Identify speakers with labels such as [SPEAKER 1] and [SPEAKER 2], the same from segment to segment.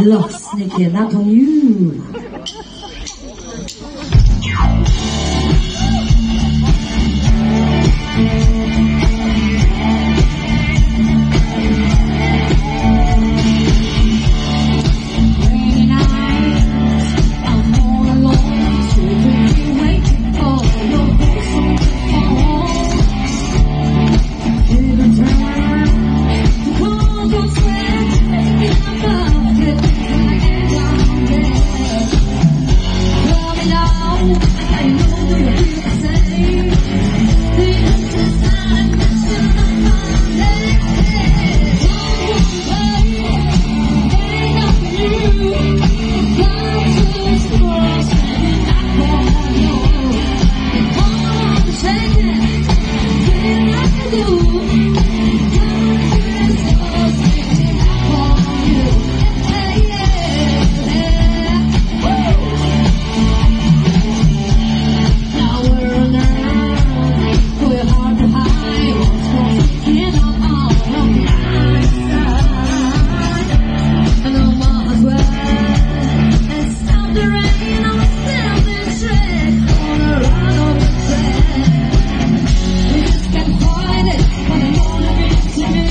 [SPEAKER 1] lost, Nicky, up on you.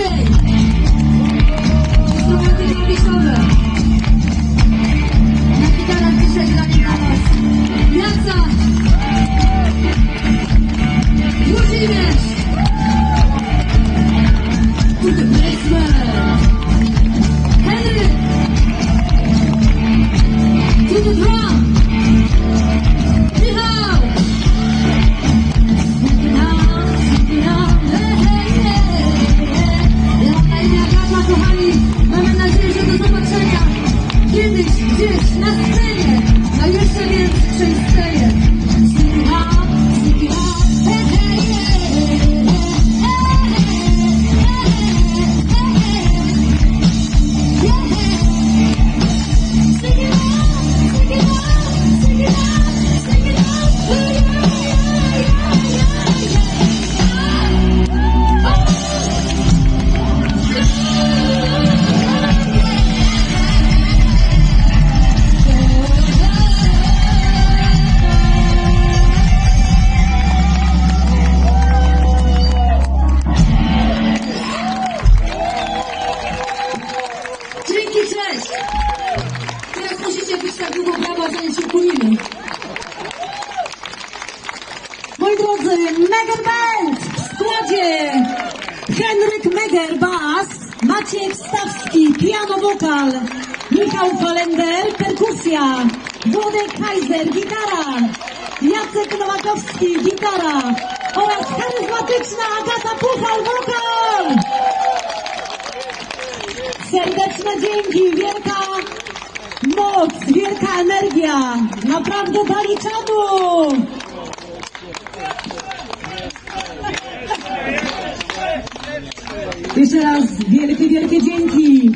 [SPEAKER 2] Action! say, say.
[SPEAKER 1] Moi drodzy, Meger Band w składzie Henryk Meger bas, Maciek Stawski piano wokal, Michał Falender perkusja, Włodek Kaiser gitara, Jacek Nowakowski gitara oraz charyzmatyczna Agata Puchal wokal. Serdeczne dzięki, wielka moc, wielka Serbia. Naprawdę dali czadu. Jeszcze raz wielkie, wielkie dzięki.